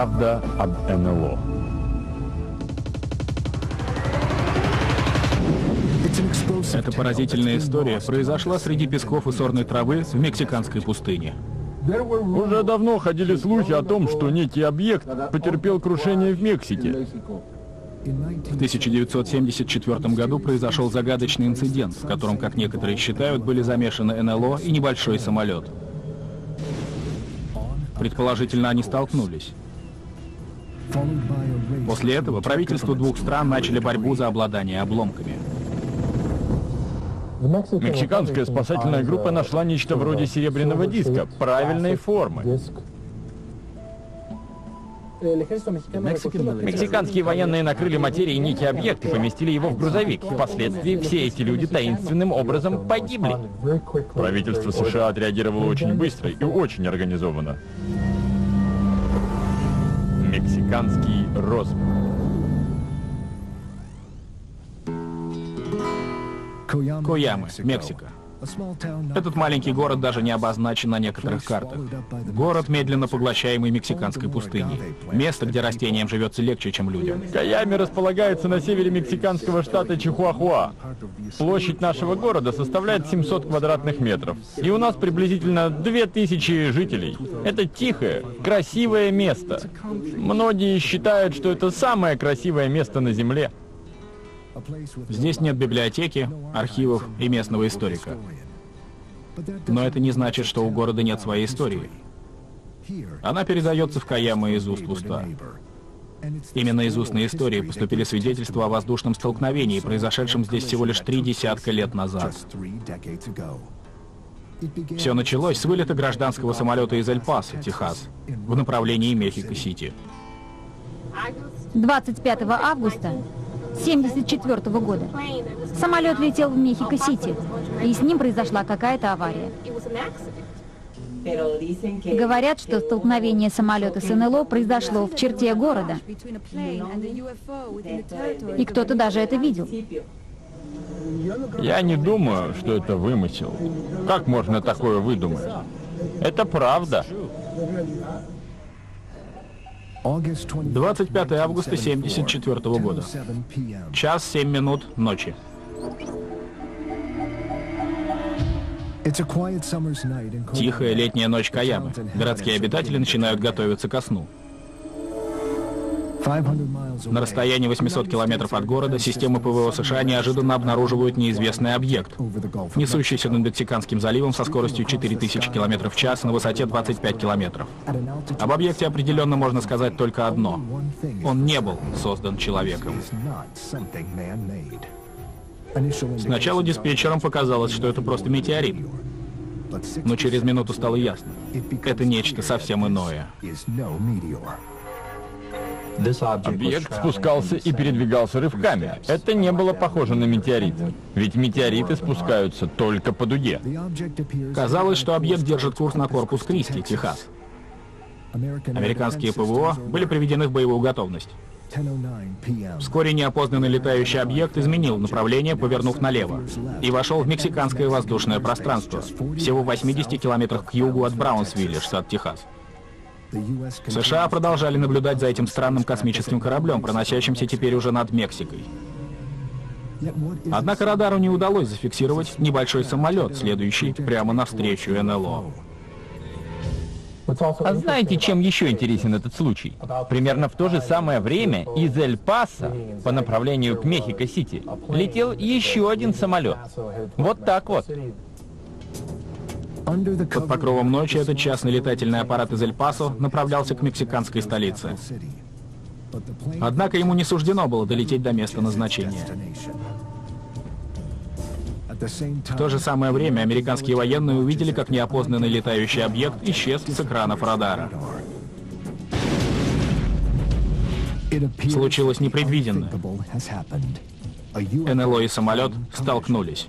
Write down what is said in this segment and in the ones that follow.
Правда об НЛО. Эта поразительная история произошла среди песков и сорной травы в мексиканской пустыне. Уже давно ходили слухи о том, что некий объект потерпел крушение в Мексике. В 1974 году произошел загадочный инцидент, в котором, как некоторые считают, были замешаны НЛО и небольшой самолет. Предположительно, они столкнулись. После этого правительства двух стран начали борьбу за обладание обломками. Мексиканская спасательная группа нашла нечто вроде серебряного диска, правильной формы. Мексиканские военные накрыли материей некий объект и поместили его в грузовик. Впоследствии все эти люди таинственным образом погибли. Правительство США отреагировало очень быстро и очень организованно. Мексиканский росп. Коямы, Мексика. Этот маленький город даже не обозначен на некоторых картах. Город, медленно поглощаемый мексиканской пустыней. Место, где растениям живется легче, чем людям. Каями располагается на севере мексиканского штата Чихуахуа. Площадь нашего города составляет 700 квадратных метров. И у нас приблизительно 2000 жителей. Это тихое, красивое место. Многие считают, что это самое красивое место на Земле. Здесь нет библиотеки, архивов и местного историка. Но это не значит, что у города нет своей истории. Она передается в Каяма из уст в уста. Именно из устной истории поступили свидетельства о воздушном столкновении, произошедшем здесь всего лишь три десятка лет назад. Все началось с вылета гражданского самолета из Эль-Паса, Техас, в направлении Мехико-Сити. 25 августа 1974 -го года. Самолет летел в Мехико-Сити, и с ним произошла какая-то авария. Говорят, что столкновение самолета с НЛО произошло в черте города. И кто-то даже это видел. Я не думаю, что это вымысел. Как можно такое выдумать? Это правда. 25 августа 1974 года. Час 7 минут ночи. Тихая летняя ночь Каямы. Городские обитатели начинают готовиться ко сну. На расстоянии 800 километров от города системы ПВО США неожиданно обнаруживают неизвестный объект, несущийся над Мексиканским заливом со скоростью 4000 километров в час на высоте 25 километров. Об объекте определенно можно сказать только одно. Он не был создан человеком. Сначала диспетчерам показалось, что это просто метеорит. Но через минуту стало ясно. Это нечто совсем иное. Объект спускался и передвигался рывками. Это не было похоже на метеорит. Ведь метеориты спускаются только по дуге. Казалось, что объект держит курс на корпус Кристи, Техас. Американские ПВО были приведены в боевую готовность. Вскоре неопознанный летающий объект изменил направление, повернув налево, и вошел в мексиканское воздушное пространство, всего в 80 километрах к югу от Браунсвилля, штат Техас. США продолжали наблюдать за этим странным космическим кораблем, проносящимся теперь уже над Мексикой. Однако радару не удалось зафиксировать небольшой самолет, следующий прямо навстречу НЛО. А знаете, чем еще интересен этот случай? Примерно в то же самое время из Эль-Паса по направлению к Мехико-Сити летел еще один самолет. Вот так вот. Под покровом ночи этот частный летательный аппарат из Эль-Пасо направлялся к мексиканской столице. Однако ему не суждено было долететь до места назначения. В то же самое время американские военные увидели, как неопознанный летающий объект исчез с экранов радара. Случилось непредвиденное. НЛО и самолет столкнулись.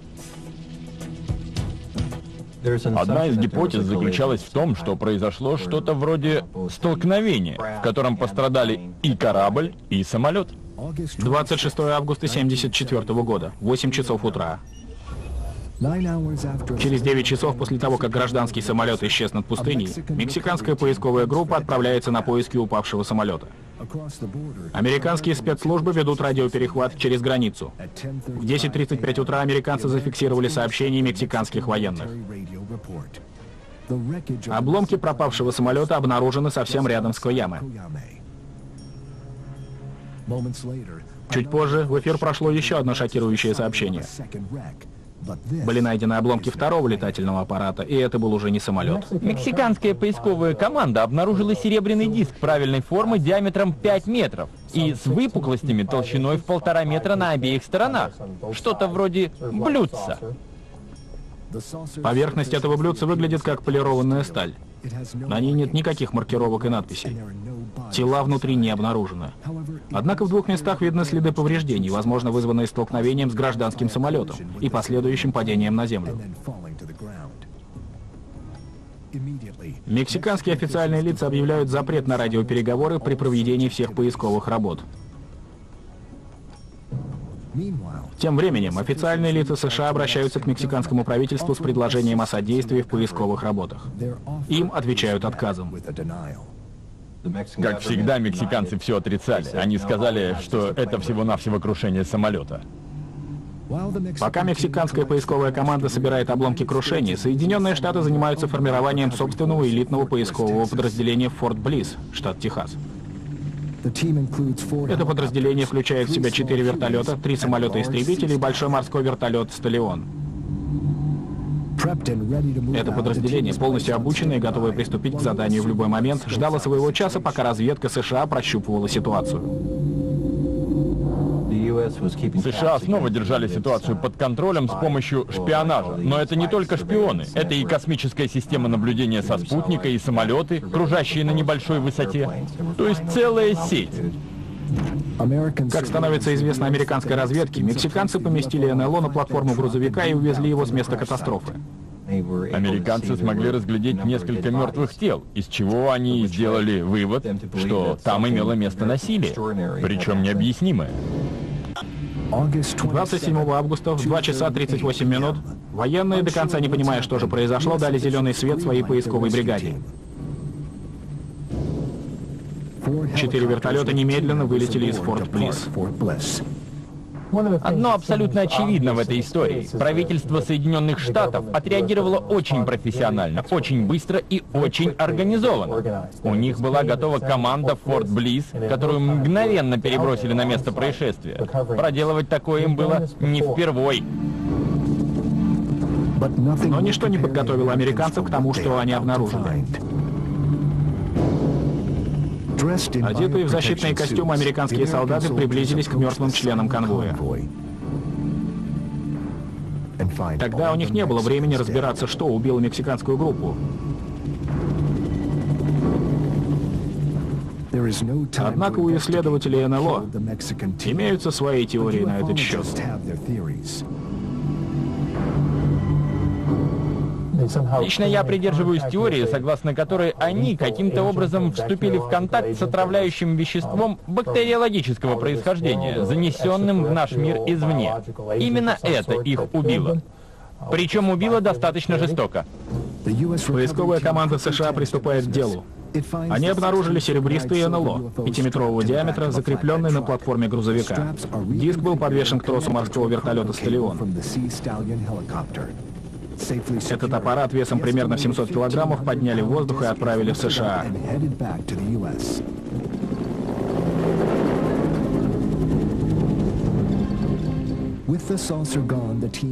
Одна из гипотез заключалась в том, что произошло что-то вроде столкновения, в котором пострадали и корабль, и самолет. 26 августа 1974 года, 8 часов утра. Через 9 часов после того, как гражданский самолет исчез над пустыней, мексиканская поисковая группа отправляется на поиски упавшего самолета. Американские спецслужбы ведут радиоперехват через границу. В 10.35 утра американцы зафиксировали сообщение мексиканских военных. Обломки пропавшего самолета обнаружены совсем рядом с Коямы. Чуть позже в эфир прошло еще одно шокирующее сообщение. Были найдены обломки второго летательного аппарата, и это был уже не самолет. Мексиканская поисковая команда обнаружила серебряный диск правильной формы диаметром 5 метров и с выпуклостями толщиной в полтора метра на обеих сторонах. Что-то вроде блюдца. Поверхность этого блюдца выглядит как полированная сталь. На ней нет никаких маркировок и надписей. Тела внутри не обнаружено. Однако в двух местах видны следы повреждений, возможно вызванные столкновением с гражданским самолетом и последующим падением на землю. Мексиканские официальные лица объявляют запрет на радиопереговоры при проведении всех поисковых работ. Тем временем официальные лица США обращаются к мексиканскому правительству с предложением о содействии в поисковых работах. Им отвечают отказом. Как всегда, мексиканцы все отрицали. Они сказали, что это всего-навсего крушение самолета. Пока мексиканская поисковая команда собирает обломки крушения, Соединенные Штаты занимаются формированием собственного элитного поискового подразделения Форт Близ, штат Техас. Это подразделение включает в себя четыре вертолета, три самолета-истребителя и большой морской вертолет «Сталион». Это подразделение, полностью обученное и готовое приступить к заданию в любой момент, ждало своего часа, пока разведка США прощупывала ситуацию. США снова держали ситуацию под контролем с помощью шпионажа. Но это не только шпионы. Это и космическая система наблюдения со спутника, и самолеты, кружащие на небольшой высоте. То есть целая сеть. Как становится известно американской разведке, мексиканцы поместили НЛО на платформу грузовика и увезли его с места катастрофы. Американцы смогли разглядеть несколько мертвых тел, из чего они сделали вывод, что там имело место насилие, причем необъяснимое. 27 августа в 2 часа 38 минут военные, до конца не понимая, что же произошло, дали зеленый свет своей поисковой бригаде. Четыре вертолета немедленно вылетели из Форт Блисс. Одно абсолютно очевидно в этой истории. Правительство Соединенных Штатов отреагировало очень профессионально, очень быстро и очень организованно. У них была готова команда Форт Близ, которую мгновенно перебросили на место происшествия. Проделывать такое им было не впервой. Но ничто не подготовило американцев к тому, что они обнаружили. Одетые в защитные костюмы американские солдаты приблизились к мертвым членам конвоя. Тогда у них не было времени разбираться, что убило мексиканскую группу. Однако у исследователей НЛО имеются свои теории на этот счет. Лично я придерживаюсь теории, согласно которой они каким-то образом вступили в контакт с отравляющим веществом бактериологического происхождения, занесенным в наш мир извне. Именно это их убило. Причем убило достаточно жестоко. Поисковая команда США приступает к делу. Они обнаружили серебристые НЛО, пятиметрового диаметра, закрепленные на платформе грузовика. Диск был подвешен к тросу морского вертолета «Сталион». Этот аппарат весом примерно 700 килограммов подняли в воздух и отправили в США.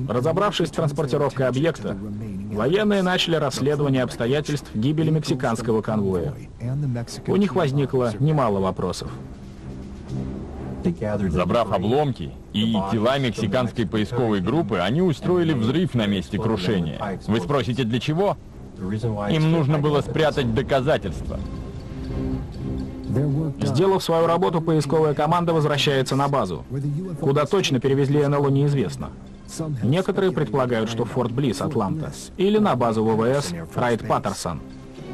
Разобравшись с транспортировкой объекта, военные начали расследование обстоятельств гибели мексиканского конвоя. У них возникло немало вопросов. Забрав обломки и тела мексиканской поисковой группы, они устроили взрыв на месте крушения. Вы спросите, для чего? Им нужно было спрятать доказательства. Сделав свою работу, поисковая команда возвращается на базу. Куда точно перевезли НЛО, неизвестно. Некоторые предполагают, что Форт Близ, Атланта, или на базу ВВС Райт Паттерсон.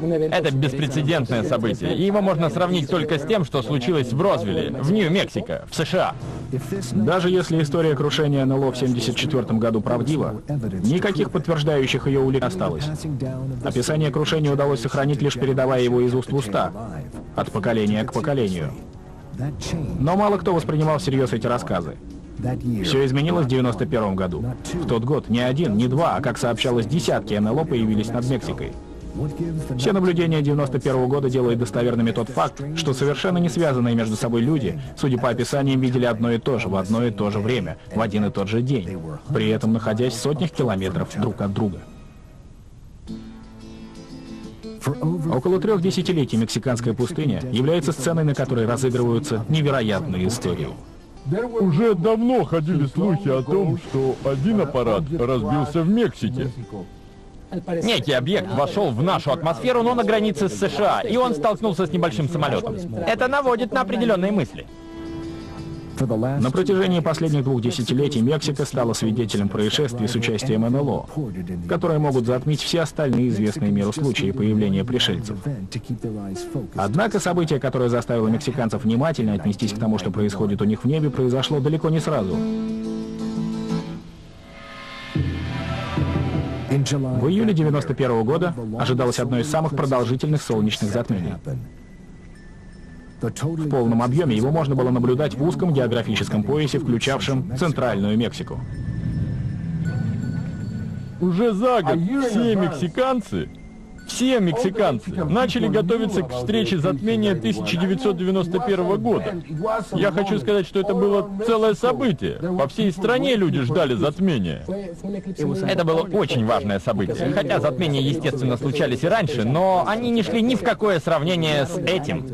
Это беспрецедентное событие, и его можно сравнить только с тем, что случилось в Розвилле, в Нью-Мексико, в США. Даже если история крушения НЛО в 1974 году правдива, никаких подтверждающих ее улик осталось. Описание крушения удалось сохранить, лишь передавая его из уст в уста, от поколения к поколению. Но мало кто воспринимал всерьез эти рассказы. Все изменилось в 91 году. В тот год ни один, ни два, а как сообщалось, десятки НЛО появились над Мексикой. Все наблюдения 91 года делают достоверными тот факт, что совершенно не связанные между собой люди, судя по описаниям, видели одно и то же в одно и то же время, в один и тот же день, при этом находясь в сотнях километров друг от друга. Около трех десятилетий мексиканская пустыня является сценой, на которой разыгрываются невероятные истории. Уже давно ходили слухи о том, что один аппарат разбился в Мексике. Некий объект вошел в нашу атмосферу, но на границе с США, и он столкнулся с небольшим самолетом. Это наводит на определенные мысли. На протяжении последних двух десятилетий Мексика стала свидетелем происшествий с участием НЛО, которые могут затмить все остальные известные миру случаи появления пришельцев. Однако событие, которое заставило мексиканцев внимательно отнестись к тому, что происходит у них в небе, произошло далеко не сразу. В июле 91 года ожидалось одно из самых продолжительных солнечных затмений. В полном объеме его можно было наблюдать в узком географическом поясе, включавшем Центральную Мексику. Уже за год все мексиканцы все мексиканцы начали готовиться к встрече затмения 1991 года. Я хочу сказать, что это было целое событие. По всей стране люди ждали затмения. Это было очень важное событие. Хотя затмения, естественно, случались и раньше, но они не шли ни в какое сравнение с этим.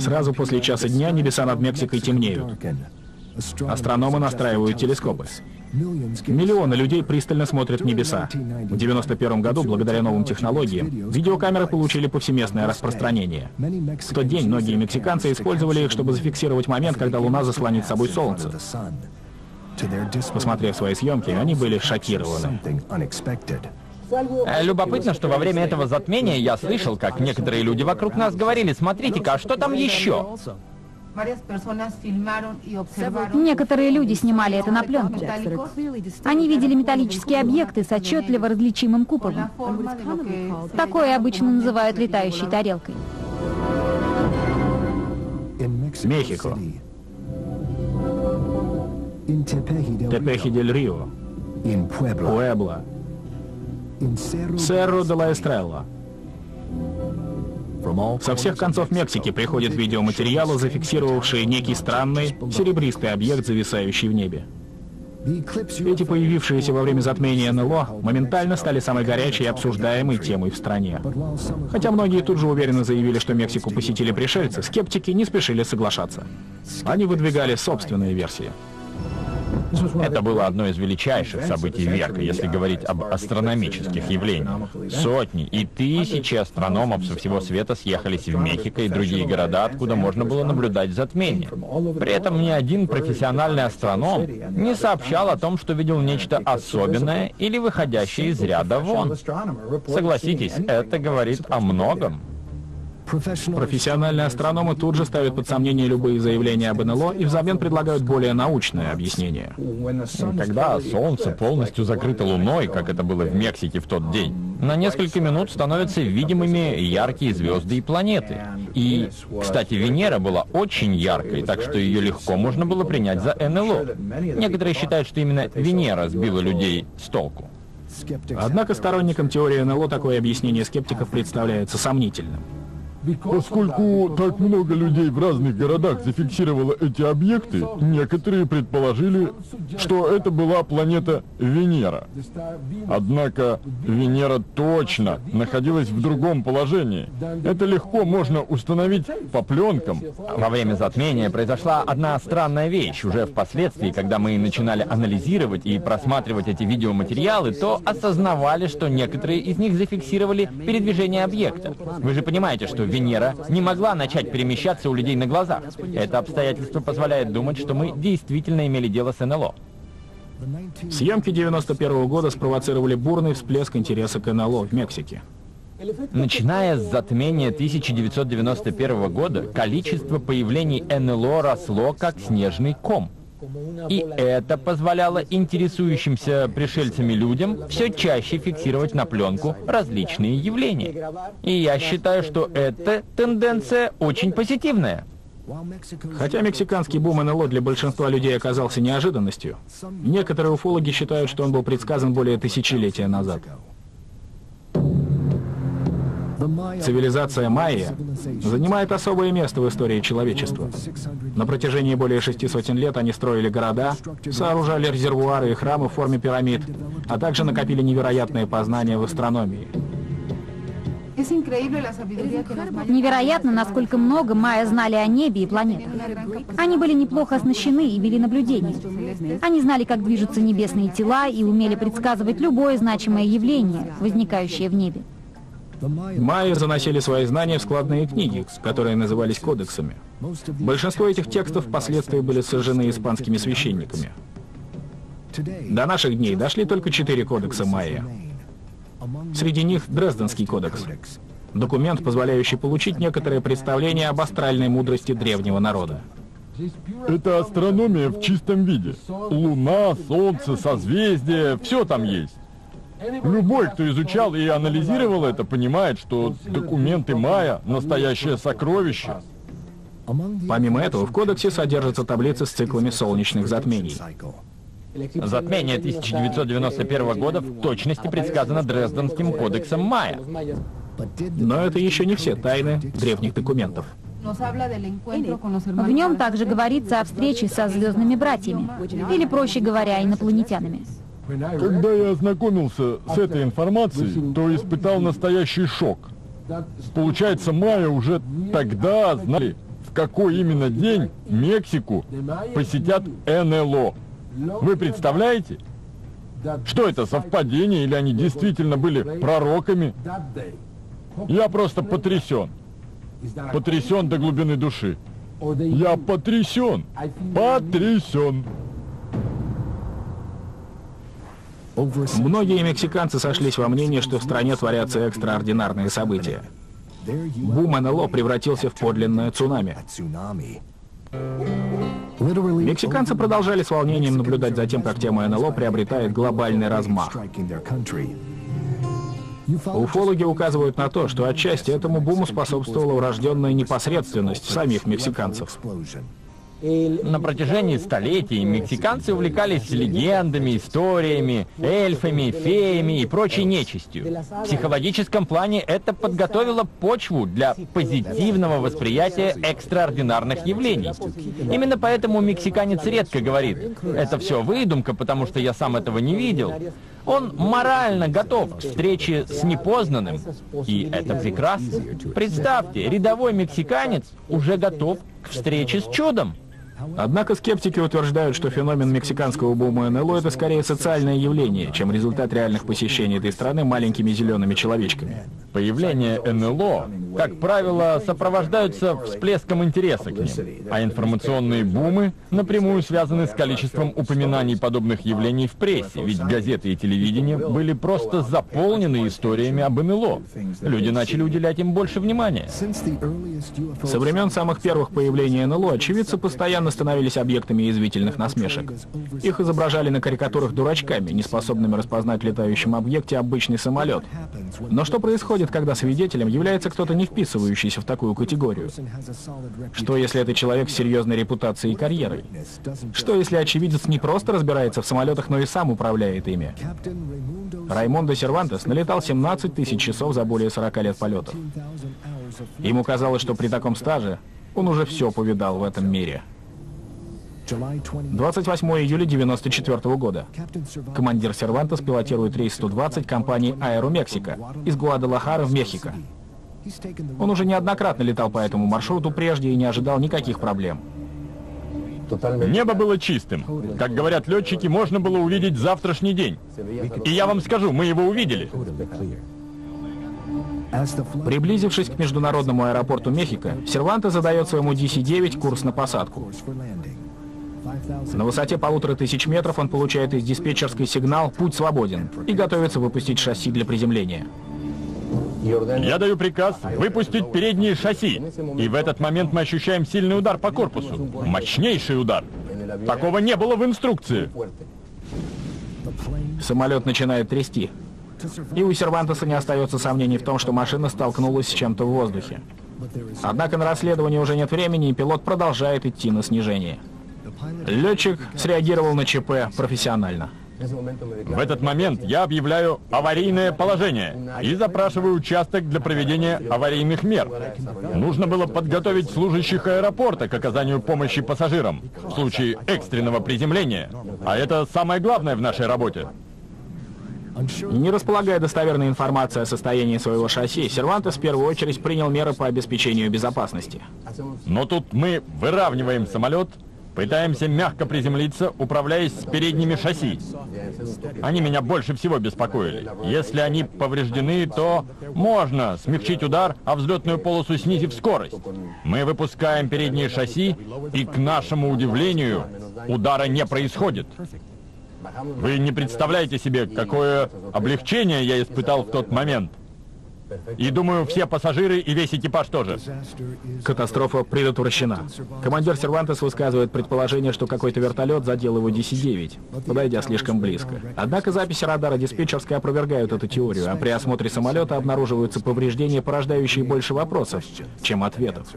Сразу после часа дня небеса над Мексикой темнеют. Астрономы настраивают телескопы. Миллионы людей пристально смотрят в небеса. В 91 году, благодаря новым технологиям, видеокамеры получили повсеместное распространение. В тот день многие мексиканцы использовали их, чтобы зафиксировать момент, когда Луна заслонит собой Солнце. Посмотрев свои съемки, они были шокированы. Э, любопытно, что во время этого затмения я слышал, как некоторые люди вокруг нас говорили, смотрите-ка, а что там еще? Некоторые люди снимали это на пленку. Они видели металлические объекты с отчетливо различимым куполом. Такое обычно называют летающей тарелкой. Мехико. Тепехи дель Рио. Пуэбло. Серро де ла Эстрелла. Со всех концов Мексики приходят видеоматериалы, зафиксировавшие некий странный серебристый объект, зависающий в небе. Эти появившиеся во время затмения НЛО моментально стали самой горячей и обсуждаемой темой в стране. Хотя многие тут же уверенно заявили, что Мексику посетили пришельцы, скептики не спешили соглашаться. Они выдвигали собственные версии. Это было одно из величайших событий века, если говорить об астрономических явлениях. Сотни и тысячи астрономов со всего света съехались в Мехико и другие города, откуда можно было наблюдать затмение. При этом ни один профессиональный астроном не сообщал о том, что видел нечто особенное или выходящее из ряда вон. Согласитесь, это говорит о многом. Профессиональные астрономы тут же ставят под сомнение любые заявления об НЛО и взамен предлагают более научное объяснение. Когда Солнце полностью закрыто Луной, как это было в Мексике в тот день, на несколько минут становятся видимыми яркие звезды и планеты. И, кстати, Венера была очень яркой, так что ее легко можно было принять за НЛО. Некоторые считают, что именно Венера сбила людей с толку. Однако сторонникам теории НЛО такое объяснение скептиков представляется сомнительным. Поскольку так много людей в разных городах зафиксировало эти объекты, некоторые предположили, что это была планета Венера. Однако Венера точно находилась в другом положении. Это легко можно установить по пленкам. Во время затмения произошла одна странная вещь. Уже впоследствии, когда мы начинали анализировать и просматривать эти видеоматериалы, то осознавали, что некоторые из них зафиксировали передвижение объекта. Вы же понимаете, что Венера не могла начать перемещаться у людей на глазах. Это обстоятельство позволяет думать, что мы действительно имели дело с НЛО. Съемки 91 года спровоцировали бурный всплеск интереса к НЛО в Мексике. Начиная с затмения 1991 года, количество появлений НЛО росло как снежный ком. И это позволяло интересующимся пришельцами людям все чаще фиксировать на пленку различные явления. И я считаю, что эта тенденция очень позитивная. Хотя мексиканский бум НЛО для большинства людей оказался неожиданностью, некоторые уфологи считают, что он был предсказан более тысячелетия назад. Цивилизация майя занимает особое место в истории человечества. На протяжении более шести сотен лет они строили города, сооружали резервуары и храмы в форме пирамид, а также накопили невероятные познания в астрономии. Невероятно, насколько много майя знали о небе и планетах. Они были неплохо оснащены и вели наблюдения. Они знали, как движутся небесные тела и умели предсказывать любое значимое явление, возникающее в небе. Майя заносили свои знания в складные книги, которые назывались кодексами. Большинство этих текстов впоследствии были сожжены испанскими священниками. До наших дней дошли только четыре кодекса Майя. Среди них Дрезденский кодекс. Документ, позволяющий получить некоторое представление об астральной мудрости древнего народа. Это астрономия в чистом виде. Луна, Солнце, созвездия, все там есть. Любой, кто изучал и анализировал это, понимает, что документы Майя — настоящее сокровище. Помимо этого, в кодексе содержатся таблицы с циклами солнечных затмений. Затмение 1991 года в точности предсказано Дрезденским кодексом Майя. Но это еще не все тайны древних документов. В нем также говорится о встрече со звездными братьями, или, проще говоря, инопланетянами. Когда я ознакомился с этой информацией, то испытал настоящий шок. Получается, майя уже тогда знали, в какой именно день Мексику посетят НЛО. Вы представляете? Что это, совпадение или они действительно были пророками? Я просто потрясен. Потрясен до глубины души. Я потрясен. Потрясен. Многие мексиканцы сошлись во мнении, что в стране творятся экстраординарные события. Бум НЛО превратился в подлинное цунами. Мексиканцы продолжали с волнением наблюдать за тем, как тема НЛО приобретает глобальный размах. Уфологи указывают на то, что отчасти этому буму способствовала врожденная непосредственность самих мексиканцев. На протяжении столетий мексиканцы увлекались легендами, историями, эльфами, феями и прочей нечистью. В психологическом плане это подготовило почву для позитивного восприятия экстраординарных явлений. Именно поэтому мексиканец редко говорит, это все выдумка, потому что я сам этого не видел. Он морально готов к встрече с непознанным. И это прекрасно. Представьте, рядовой мексиканец уже готов к встрече с чудом. Однако скептики утверждают, что феномен мексиканского бума НЛО — это скорее социальное явление, чем результат реальных посещений этой страны маленькими зелеными человечками. Появление НЛО, как правило, сопровождаются всплеском интереса к ним, а информационные бумы напрямую связаны с количеством упоминаний подобных явлений в прессе, ведь газеты и телевидение были просто заполнены историями об НЛО. Люди начали уделять им больше внимания. Со времен самых первых появлений НЛО очевидцы постоянно становились объектами язвительных насмешек. Их изображали на карикатурах дурачками, неспособными распознать в летающем объекте обычный самолет. Но что происходит, когда свидетелем является кто-то не вписывающийся в такую категорию? Что если это человек с серьезной репутацией и карьерой? Что если очевидец не просто разбирается в самолетах, но и сам управляет ими? Раймондо Сервантес налетал 17 тысяч часов за более 40 лет полетов. Ему казалось, что при таком стаже он уже все повидал в этом мире. 28 июля 1994 года. Командир Сервантес пилотирует рейс 120 компании Аэромексика из Гуадалахара в Мехико. Он уже неоднократно летал по этому маршруту прежде и не ожидал никаких проблем. Небо было чистым. Как говорят летчики, можно было увидеть завтрашний день. И я вам скажу, мы его увидели. Приблизившись к международному аэропорту Мехико, Серванто задает своему DC-9 курс на посадку. На высоте полутора тысяч метров он получает из диспетчерской сигнал «Путь свободен» и готовится выпустить шасси для приземления. Я даю приказ выпустить передние шасси. И в этот момент мы ощущаем сильный удар по корпусу. Мощнейший удар. Такого не было в инструкции. Самолет начинает трясти. И у Сервантеса не остается сомнений в том, что машина столкнулась с чем-то в воздухе. Однако на расследование уже нет времени, и пилот продолжает идти на снижение. Летчик среагировал на ЧП профессионально. В этот момент я объявляю аварийное положение и запрашиваю участок для проведения аварийных мер. Нужно было подготовить служащих аэропорта к оказанию помощи пассажирам в случае экстренного приземления. А это самое главное в нашей работе. Не располагая достоверной информацией о состоянии своего шасси, Сервантес в первую очередь принял меры по обеспечению безопасности. Но тут мы выравниваем самолет, пытаемся мягко приземлиться, управляясь с передними шасси. Они меня больше всего беспокоили. Если они повреждены, то можно смягчить удар, а взлетную полосу снизив скорость. Мы выпускаем передние шасси, и, к нашему удивлению, удара не происходит. Вы не представляете себе, какое облегчение я испытал в тот момент. И думаю, все пассажиры и весь экипаж тоже. Катастрофа предотвращена. Командир Сервантес высказывает предположение, что какой-то вертолет задел его DC-9, подойдя слишком близко. Однако записи радара диспетчерской опровергают эту теорию, а при осмотре самолета обнаруживаются повреждения, порождающие больше вопросов, чем ответов.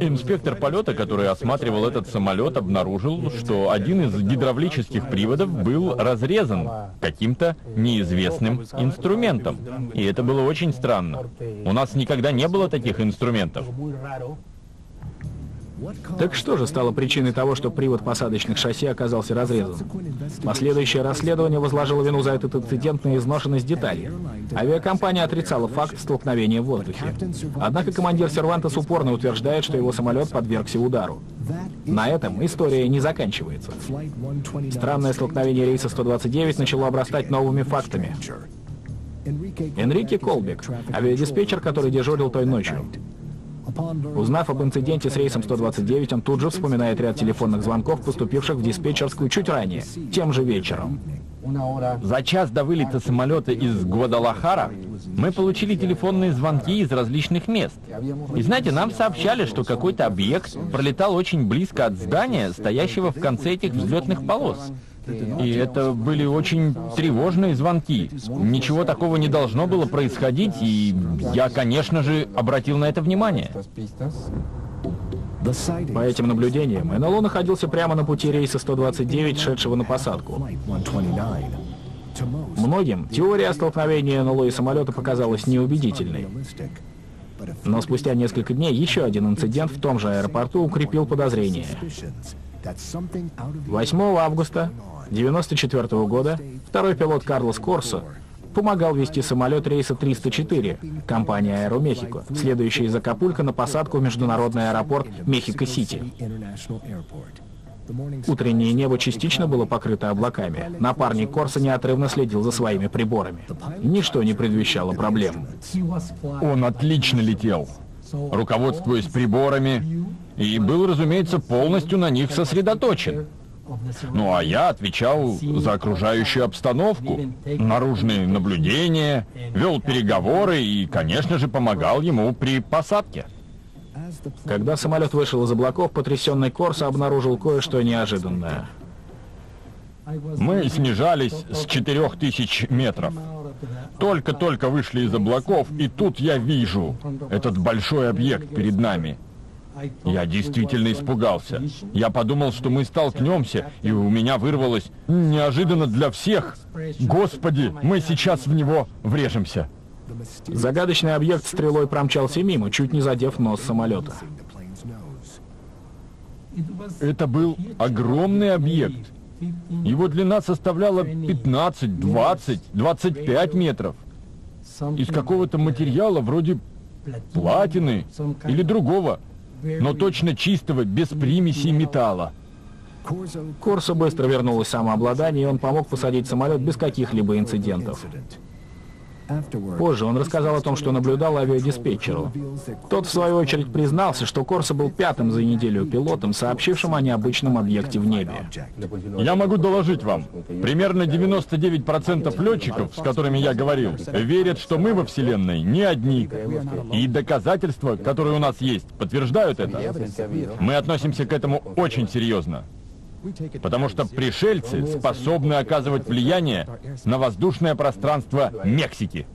Инспектор полета, который осматривал этот самолет, обнаружил, что один из гидравлических приводов был разрезан каким-то неизвестным инструментом. И это было очень странно. У нас никогда не было таких инструментов. Так что же стало причиной того, что привод посадочных шасси оказался разрезан? Последующее расследование возложило вину за этот инцидент на изношенность деталей. Авиакомпания отрицала факт столкновения в воздухе. Однако командир Сервантес упорно утверждает, что его самолет подвергся удару. На этом история не заканчивается. Странное столкновение рейса 129 начало обрастать новыми фактами. Энрике Колбек, авиадиспетчер, который дежурил той ночью. Узнав об инциденте с рейсом 129, он тут же вспоминает ряд телефонных звонков, поступивших в диспетчерскую чуть ранее, тем же вечером. За час до вылета самолета из Гвадалахара мы получили телефонные звонки из различных мест. И знаете, нам сообщали, что какой-то объект пролетал очень близко от здания, стоящего в конце этих взлетных полос. И это были очень тревожные звонки. Ничего такого не должно было происходить, и я, конечно же, обратил на это внимание. По этим наблюдениям, НЛО находился прямо на пути рейса 129, шедшего на посадку. Многим теория столкновения НЛО и самолета показалась неубедительной. Но спустя несколько дней еще один инцидент в том же аэропорту укрепил подозрения. 8 августа 1994 года второй пилот Карлос Корсо помогал вести самолет рейса 304 компании «Аэромехико», следующий из Акапулько на посадку в международный аэропорт Мехико-Сити. Утреннее небо частично было покрыто облаками. Напарник Корса неотрывно следил за своими приборами. Ничто не предвещало проблем. Он отлично летел, руководствуясь приборами, и был, разумеется, полностью на них сосредоточен. Ну а я отвечал за окружающую обстановку, наружные наблюдения, вел переговоры и, конечно же, помогал ему при посадке. Когда самолет вышел из облаков, потрясенный Корса обнаружил кое-что неожиданное. Мы снижались с 4000 метров. Только-только вышли из облаков, и тут я вижу этот большой объект перед нами — я действительно испугался. Я подумал, что мы столкнемся, и у меня вырвалось неожиданно для всех. Господи, мы сейчас в него врежемся. Загадочный объект стрелой промчался мимо, чуть не задев нос самолета. Это был огромный объект. Его длина составляла 15, 20, 25 метров. Из какого-то материала вроде платины или другого но точно чистого, без примесей металла. Корсо быстро вернулось самообладание, и он помог посадить самолет без каких-либо инцидентов. Позже он рассказал о том, что наблюдал авиадиспетчеру. Тот, в свою очередь, признался, что Корса был пятым за неделю пилотом, сообщившим о необычном объекте в небе. Я могу доложить вам. Примерно 99% летчиков, с которыми я говорил, верят, что мы во Вселенной не одни. И доказательства, которые у нас есть, подтверждают это. Мы относимся к этому очень серьезно. Потому что пришельцы способны оказывать влияние на воздушное пространство Мексики.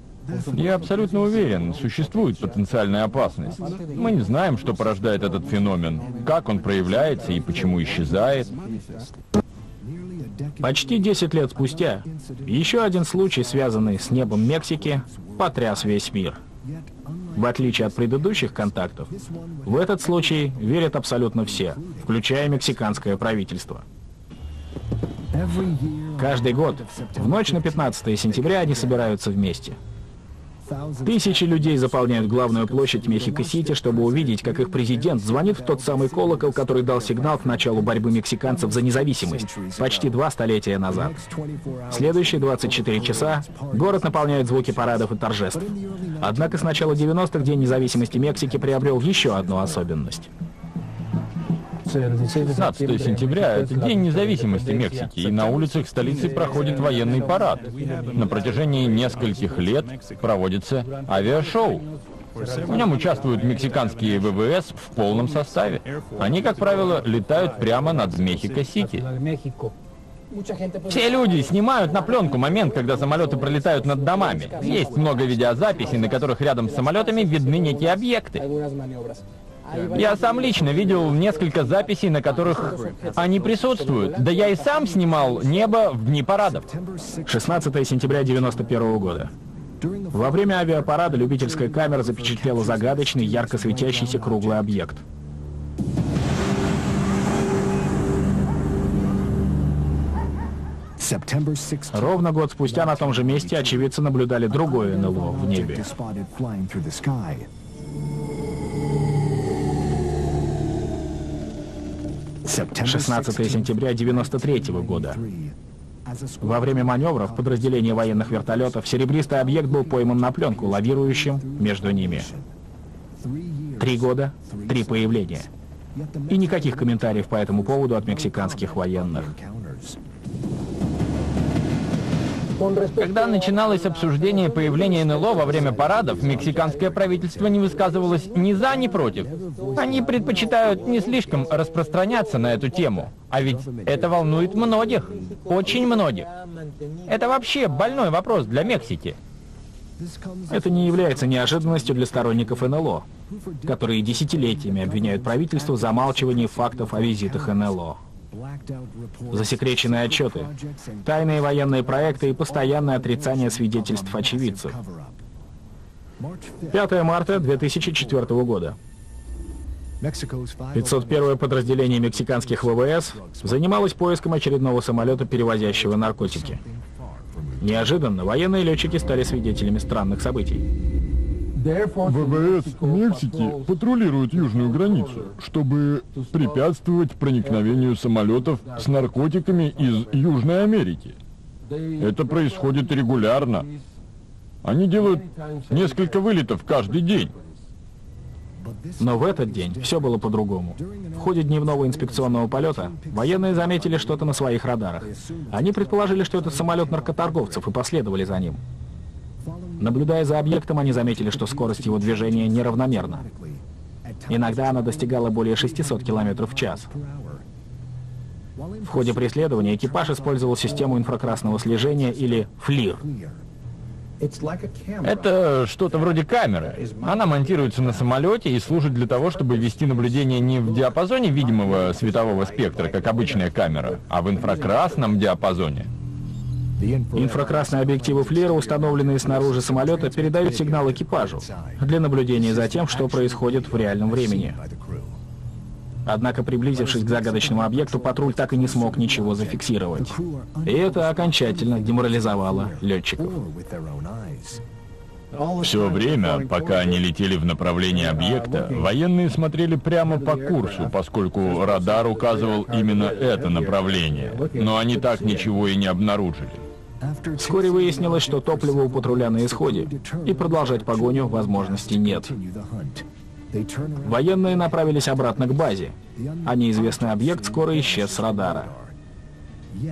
Я абсолютно уверен, существует потенциальная опасность. Мы не знаем, что порождает этот феномен, как он проявляется и почему исчезает. Почти 10 лет спустя, еще один случай, связанный с небом Мексики, потряс весь мир. В отличие от предыдущих контактов, в этот случай верят абсолютно все, включая мексиканское правительство. Каждый год, в ночь на 15 сентября, они собираются вместе. Тысячи людей заполняют главную площадь Мехико-Сити, чтобы увидеть, как их президент звонит в тот самый колокол, который дал сигнал к началу борьбы мексиканцев за независимость почти два столетия назад. Следующие 24 часа город наполняют звуки парадов и торжеств. Однако с начала 90-х День независимости Мексики приобрел еще одну особенность. 15 сентября — это День независимости Мексики, и на улицах столицы проходит военный парад. На протяжении нескольких лет проводится авиашоу. В нем участвуют мексиканские ВВС в полном составе. Они, как правило, летают прямо над Мехико-Сити. Все люди снимают на пленку момент, когда самолеты пролетают над домами. Есть много видеозаписей, на которых рядом с самолетами видны некие объекты. Я сам лично видел несколько записей, на которых они присутствуют. Да я и сам снимал небо в дни парадов. 16 сентября 91 года. Во время авиапарада любительская камера запечатлела загадочный, ярко светящийся круглый объект. Ровно год спустя на том же месте очевидцы наблюдали другое НЛО в небе. 16 сентября 93 года. Во время маневров подразделения военных вертолетов серебристый объект был пойман на пленку, лавирующим между ними. Три года, три появления. И никаких комментариев по этому поводу от мексиканских военных. Когда начиналось обсуждение появления НЛО во время парадов, мексиканское правительство не высказывалось ни за, ни против. Они предпочитают не слишком распространяться на эту тему. А ведь это волнует многих, очень многих. Это вообще больной вопрос для Мексики. Это не является неожиданностью для сторонников НЛО, которые десятилетиями обвиняют правительство в замалчивании фактов о визитах НЛО засекреченные отчеты, тайные военные проекты и постоянное отрицание свидетельств очевидцев. 5 марта 2004 года. 501 подразделение мексиканских ВВС занималось поиском очередного самолета, перевозящего наркотики. Неожиданно военные летчики стали свидетелями странных событий. ВВС Мексики патрулируют южную границу, чтобы препятствовать проникновению самолетов с наркотиками из Южной Америки. Это происходит регулярно. Они делают несколько вылетов каждый день. Но в этот день все было по-другому. В ходе дневного инспекционного полета военные заметили что-то на своих радарах. Они предположили, что это самолет наркоторговцев и последовали за ним. Наблюдая за объектом, они заметили, что скорость его движения неравномерна. Иногда она достигала более 600 км в час. В ходе преследования экипаж использовал систему инфракрасного слежения или ФЛИР. Это что-то вроде камеры. Она монтируется на самолете и служит для того, чтобы вести наблюдение не в диапазоне видимого светового спектра, как обычная камера, а в инфракрасном диапазоне. Инфракрасные объективы флира, установленные снаружи самолета, передают сигнал экипажу для наблюдения за тем, что происходит в реальном времени. Однако, приблизившись к загадочному объекту, патруль так и не смог ничего зафиксировать. И это окончательно деморализовало летчиков. Все время, пока они летели в направлении объекта, военные смотрели прямо по курсу, поскольку радар указывал именно это направление. Но они так ничего и не обнаружили. Вскоре выяснилось, что топливо у патруля на исходе, и продолжать погоню возможности нет. Военные направились обратно к базе, а неизвестный объект скоро исчез с радара.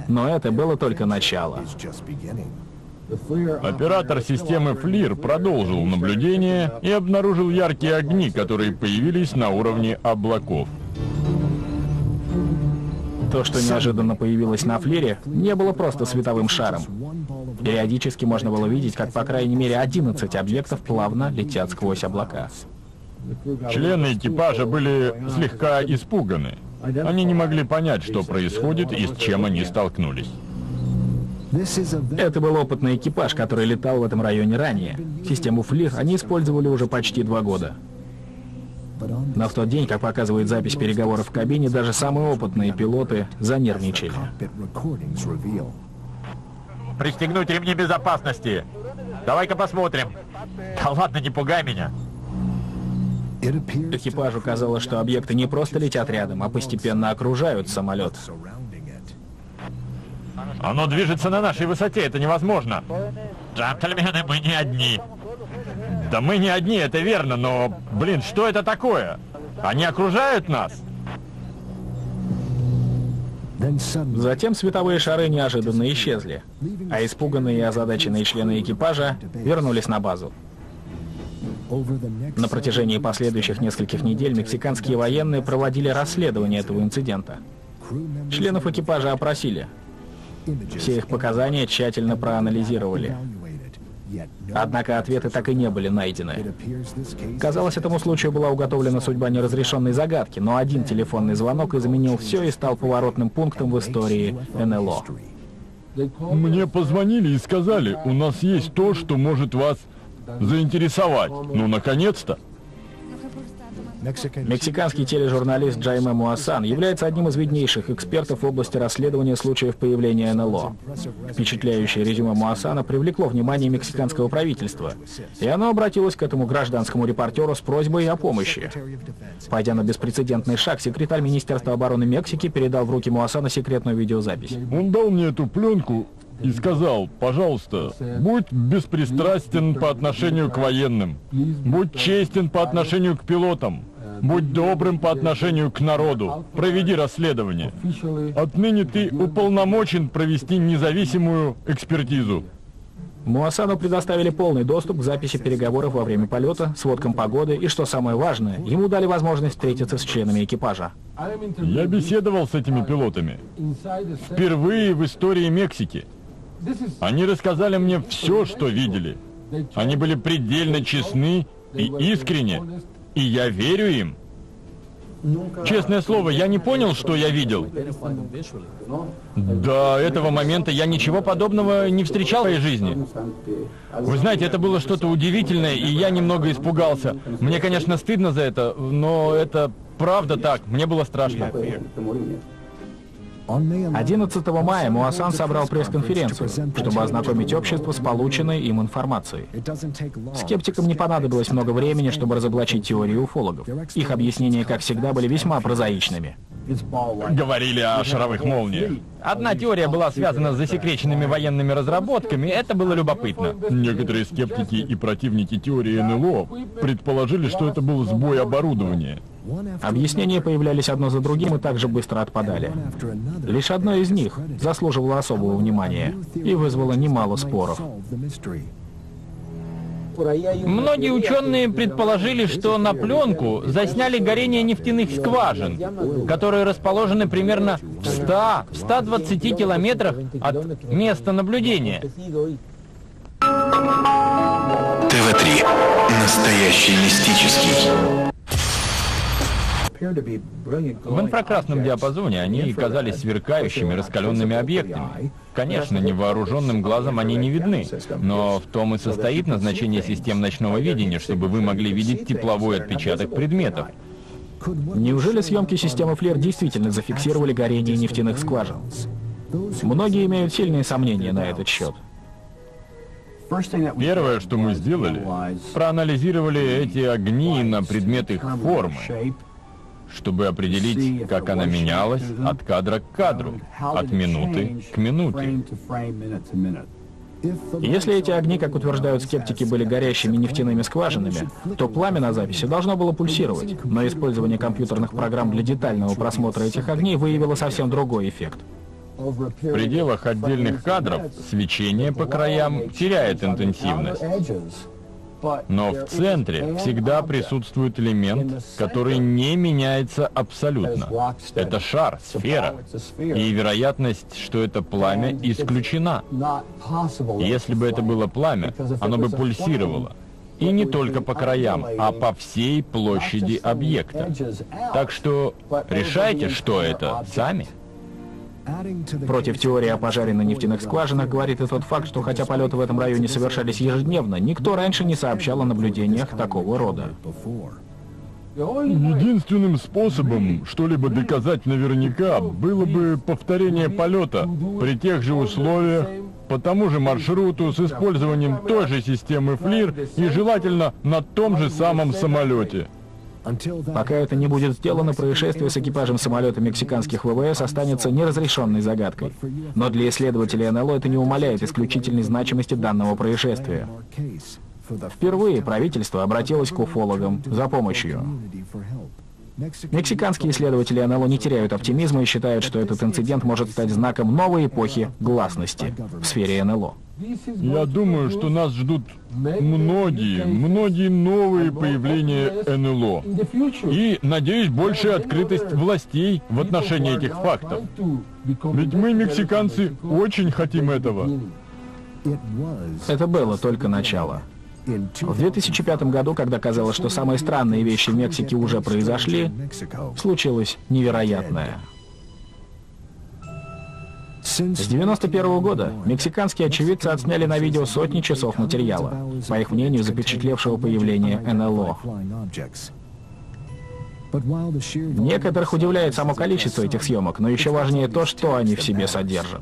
Но это было только начало. Оператор системы ФЛИР продолжил наблюдение и обнаружил яркие огни, которые появились на уровне облаков. То, что неожиданно появилось на флире, не было просто световым шаром. Периодически можно было видеть, как по крайней мере 11 объектов плавно летят сквозь облака. Члены экипажа были слегка испуганы. Они не могли понять, что происходит и с чем они столкнулись. Это был опытный экипаж, который летал в этом районе ранее. Систему ФЛИР они использовали уже почти два года. Но в тот день, как показывает запись переговоров в кабине, даже самые опытные пилоты занервничали. Пристегнуть ремни безопасности. Давай-ка посмотрим. Да ладно, не пугай меня. Экипажу казалось, что объекты не просто летят рядом, а постепенно окружают самолет. Оно движется на нашей высоте, это невозможно. Джентльмены, мы не одни. Да мы не одни, это верно, но, блин, что это такое? Они окружают нас? Затем световые шары неожиданно исчезли, а испуганные и озадаченные члены экипажа вернулись на базу. На протяжении последующих нескольких недель мексиканские военные проводили расследование этого инцидента. Членов экипажа опросили, все их показания тщательно проанализировали. Однако ответы так и не были найдены. Казалось, этому случаю была уготовлена судьба неразрешенной загадки, но один телефонный звонок изменил все и стал поворотным пунктом в истории НЛО. Мне позвонили и сказали, у нас есть то, что может вас заинтересовать. Ну, наконец-то. Мексиканский тележурналист Джайме Муасан является одним из виднейших экспертов в области расследования случаев появления НЛО. Впечатляющее резюме Муасана привлекло внимание мексиканского правительства, и оно обратилось к этому гражданскому репортеру с просьбой о помощи. Пойдя на беспрецедентный шаг, секретарь Министерства обороны Мексики передал в руки Муасана секретную видеозапись. Он дал мне эту пленку и сказал, пожалуйста, будь беспристрастен по отношению к военным, будь честен по отношению к пилотам, Будь добрым по отношению к народу. Проведи расследование. Отныне ты уполномочен провести независимую экспертизу. Муасану предоставили полный доступ к записи переговоров во время полета, сводкам погоды и, что самое важное, ему дали возможность встретиться с членами экипажа. Я беседовал с этими пилотами. Впервые в истории Мексики. Они рассказали мне все, что видели. Они были предельно честны и искренне и я верю им. Честное слово, я не понял, что я видел. До этого момента я ничего подобного не встречал в своей жизни. Вы знаете, это было что-то удивительное, и я немного испугался. Мне, конечно, стыдно за это, но это правда так. Мне было страшно. 11 мая Муасан собрал пресс-конференцию, чтобы ознакомить общество с полученной им информацией. Скептикам не понадобилось много времени, чтобы разоблачить теории уфологов. Их объяснения, как всегда, были весьма прозаичными. Говорили о шаровых молниях. Одна теория была связана с засекреченными военными разработками, это было любопытно. Некоторые скептики и противники теории НЛО предположили, что это был сбой оборудования. Объяснения появлялись одно за другим и также быстро отпадали. Лишь одно из них заслуживало особого внимания и вызвало немало споров. Многие ученые предположили, что на пленку засняли горение нефтяных скважин, которые расположены примерно в 100-120 километрах от места наблюдения. ТВ-3. Настоящий мистический. В инфракрасном диапазоне они казались сверкающими, раскаленными объектами. Конечно, невооруженным глазом они не видны, но в том и состоит назначение систем ночного видения, чтобы вы могли видеть тепловой отпечаток предметов. Неужели съемки системы Флер действительно зафиксировали горение нефтяных скважин? Многие имеют сильные сомнения на этот счет. Первое, что мы сделали, проанализировали эти огни на предмет их формы. Чтобы определить, как она менялась от кадра к кадру, от минуты к минуте. Если эти огни, как утверждают скептики, были горящими нефтяными скважинами, то пламя на записи должно было пульсировать, но использование компьютерных программ для детального просмотра этих огней выявило совсем другой эффект. В пределах отдельных кадров свечение по краям теряет интенсивность. Но в центре всегда присутствует элемент, который не меняется абсолютно. Это шар, сфера. И вероятность, что это пламя, исключена. Если бы это было пламя, оно бы пульсировало. И не только по краям, а по всей площади объекта. Так что решайте, что это, сами. Против теории о пожаре на нефтяных скважинах говорит и тот факт, что хотя полеты в этом районе совершались ежедневно, никто раньше не сообщал о наблюдениях такого рода. Единственным способом что-либо доказать наверняка было бы повторение полета при тех же условиях, по тому же маршруту, с использованием той же системы ФЛИР и желательно на том же самом самолете. Пока это не будет сделано, происшествие с экипажем самолета мексиканских ВВС останется неразрешенной загадкой. Но для исследователей НЛО это не умаляет исключительной значимости данного происшествия. Впервые правительство обратилось к уфологам за помощью. Мексиканские исследователи НЛО не теряют оптимизма и считают, что этот инцидент может стать знаком новой эпохи гласности в сфере НЛО. Я думаю, что нас ждут многие, многие новые появления НЛО. И, надеюсь, большая открытость властей в отношении этих фактов. Ведь мы, мексиканцы, очень хотим этого. Это было только начало. В 2005 году, когда казалось, что самые странные вещи в Мексике уже произошли, случилось невероятное. С 91 года мексиканские очевидцы отсняли на видео сотни часов материала, по их мнению, запечатлевшего появление НЛО. Некоторых удивляет само количество этих съемок, но еще важнее то, что они в себе содержат.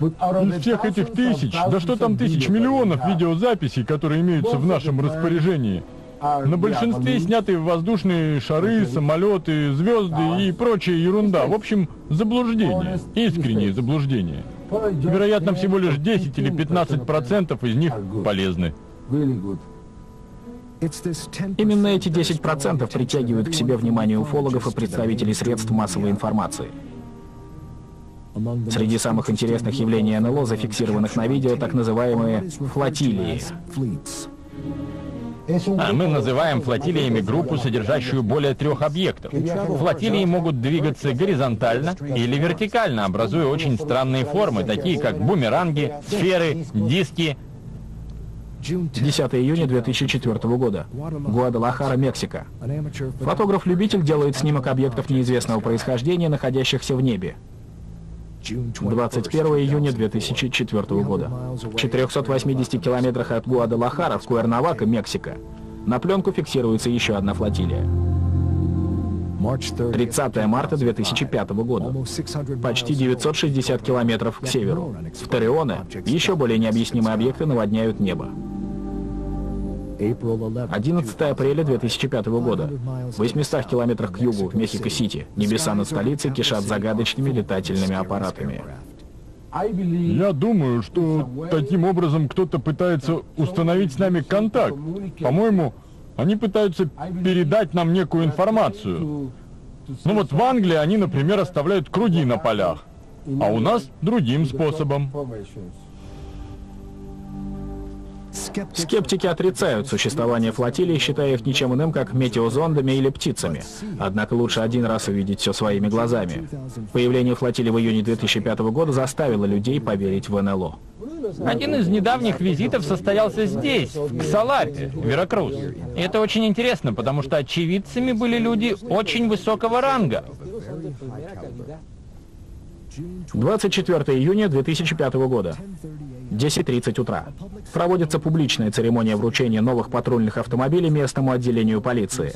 Из всех этих тысяч, да что там тысяч, миллионов видеозаписей, которые имеются в нашем распоряжении, на большинстве сняты воздушные шары, самолеты, звезды и прочая ерунда. В общем, заблуждение. Искренние заблуждения. Вероятно, всего лишь 10 или 15 процентов из них полезны. Именно эти 10% притягивают к себе внимание уфологов и представителей средств массовой информации. Среди самых интересных явлений НЛО, зафиксированных на видео, так называемые флотилии. А мы называем флотилиями группу, содержащую более трех объектов. Флотилии могут двигаться горизонтально или вертикально, образуя очень странные формы, такие как бумеранги, сферы, диски. 10 июня 2004 года. Гуадалахара, Мексика. Фотограф-любитель делает снимок объектов неизвестного происхождения, находящихся в небе. 21 июня 2004 года. В 480 километрах от Гуадалахара в Куэрнавака, Мексика, на пленку фиксируется еще одна флотилия. 30 марта 2005 года. Почти 960 километров к северу. В Торреоне еще более необъяснимые объекты наводняют небо. 11 апреля 2005 года. В 800 километрах к югу, в Мехико-Сити, небеса над столицей кишат загадочными летательными аппаратами. Я думаю, что таким образом кто-то пытается установить с нами контакт. По-моему, они пытаются передать нам некую информацию. Ну вот в Англии они, например, оставляют круги на полях, а у нас другим способом. Скептики отрицают существование флотилий, считая их ничем иным, как метеозондами или птицами. Однако лучше один раз увидеть все своими глазами. Появление флотилии в июне 2005 года заставило людей поверить в НЛО. Один из недавних визитов состоялся здесь, в Ксалапе, Веракрус. И это очень интересно, потому что очевидцами были люди очень высокого ранга. 24 июня 2005 года. 10.30 утра. Проводится публичная церемония вручения новых патрульных автомобилей местному отделению полиции.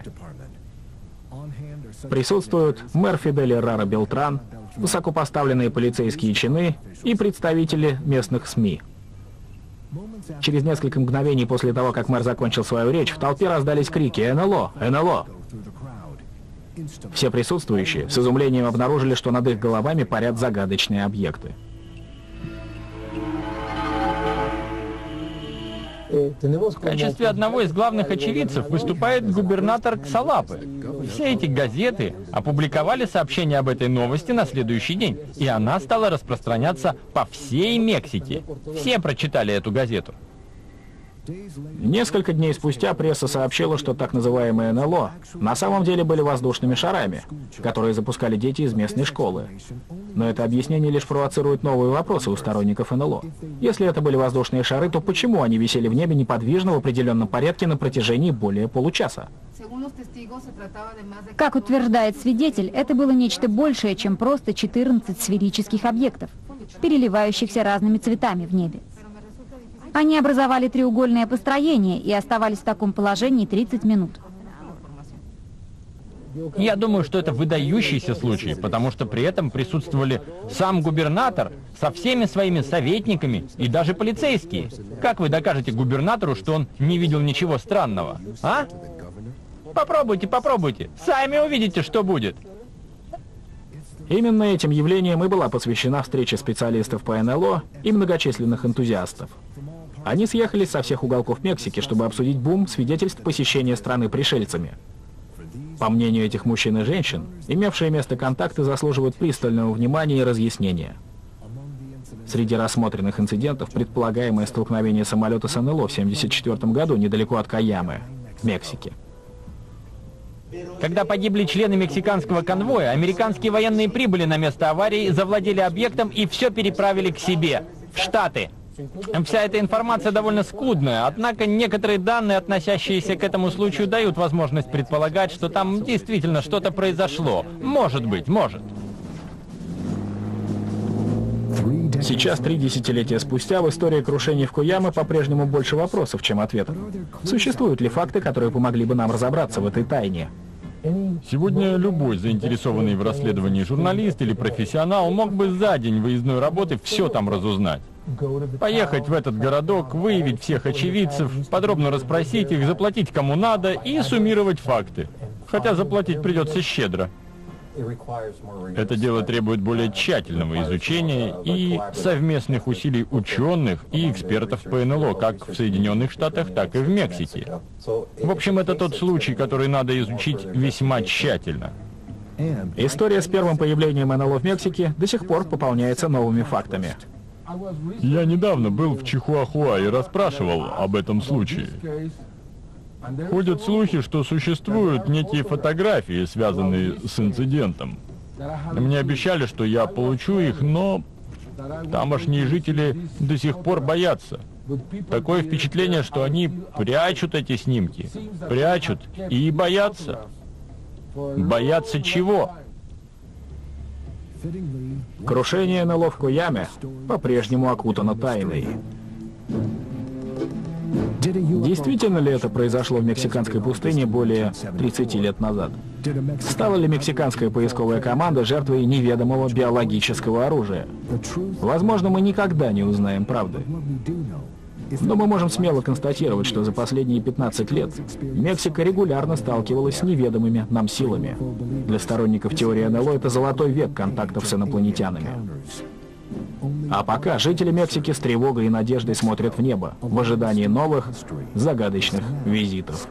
Присутствуют мэр Фидели Рара Белтран, высокопоставленные полицейские чины и представители местных СМИ. Через несколько мгновений после того, как мэр закончил свою речь, в толпе раздались крики «НЛО! НЛО!». Все присутствующие с изумлением обнаружили, что над их головами парят загадочные объекты. В качестве одного из главных очевидцев выступает губернатор Ксалапы. Все эти газеты опубликовали сообщение об этой новости на следующий день, и она стала распространяться по всей Мексике. Все прочитали эту газету. Несколько дней спустя пресса сообщила, что так называемые НЛО на самом деле были воздушными шарами, которые запускали дети из местной школы. Но это объяснение лишь провоцирует новые вопросы у сторонников НЛО. Если это были воздушные шары, то почему они висели в небе неподвижно в определенном порядке на протяжении более получаса? Как утверждает свидетель, это было нечто большее, чем просто 14 сферических объектов, переливающихся разными цветами в небе. Они образовали треугольное построение и оставались в таком положении 30 минут. Я думаю, что это выдающийся случай, потому что при этом присутствовали сам губернатор со всеми своими советниками и даже полицейские. Как вы докажете губернатору, что он не видел ничего странного? А? Попробуйте, попробуйте. Сами увидите, что будет. Именно этим явлением и была посвящена встреча специалистов по НЛО и многочисленных энтузиастов. Они съехались со всех уголков Мексики, чтобы обсудить бум свидетельств посещения страны пришельцами. По мнению этих мужчин и женщин, имевшие место контакты заслуживают пристального внимания и разъяснения. Среди рассмотренных инцидентов предполагаемое столкновение самолета с НЛО в 1974 году недалеко от Каямы, в Мексике. Когда погибли члены мексиканского конвоя, американские военные прибыли на место аварии, завладели объектом и все переправили к себе, в Штаты. Вся эта информация довольно скудная, однако некоторые данные, относящиеся к этому случаю, дают возможность предполагать, что там действительно что-то произошло. Может быть, может. Сейчас, три десятилетия спустя, в истории крушений в Куяме по-прежнему больше вопросов, чем ответов. Существуют ли факты, которые помогли бы нам разобраться в этой тайне? Сегодня любой заинтересованный в расследовании журналист или профессионал мог бы за день выездной работы все там разузнать. Поехать в этот городок, выявить всех очевидцев, подробно расспросить их, заплатить кому надо и суммировать факты. Хотя заплатить придется щедро. Это дело требует более тщательного изучения и совместных усилий ученых и экспертов по НЛО, как в Соединенных Штатах, так и в Мексике. В общем, это тот случай, который надо изучить весьма тщательно. История с первым появлением НЛО в Мексике до сих пор пополняется новыми фактами. Я недавно был в Чихуахуа и расспрашивал об этом случае. Ходят слухи, что существуют некие фотографии, связанные с инцидентом. Мне обещали, что я получу их, но тамошние жители до сих пор боятся. Такое впечатление, что они прячут эти снимки. Прячут и боятся. Боятся чего? Крушение на ловкой яме по-прежнему окутано тайной. Действительно ли это произошло в мексиканской пустыне более 30 лет назад? Стала ли мексиканская поисковая команда жертвой неведомого биологического оружия? Возможно, мы никогда не узнаем правды. Но мы можем смело констатировать, что за последние 15 лет Мексика регулярно сталкивалась с неведомыми нам силами. Для сторонников теории НЛО это золотой век контактов с инопланетянами. А пока жители Мексики с тревогой и надеждой смотрят в небо в ожидании новых загадочных визитов.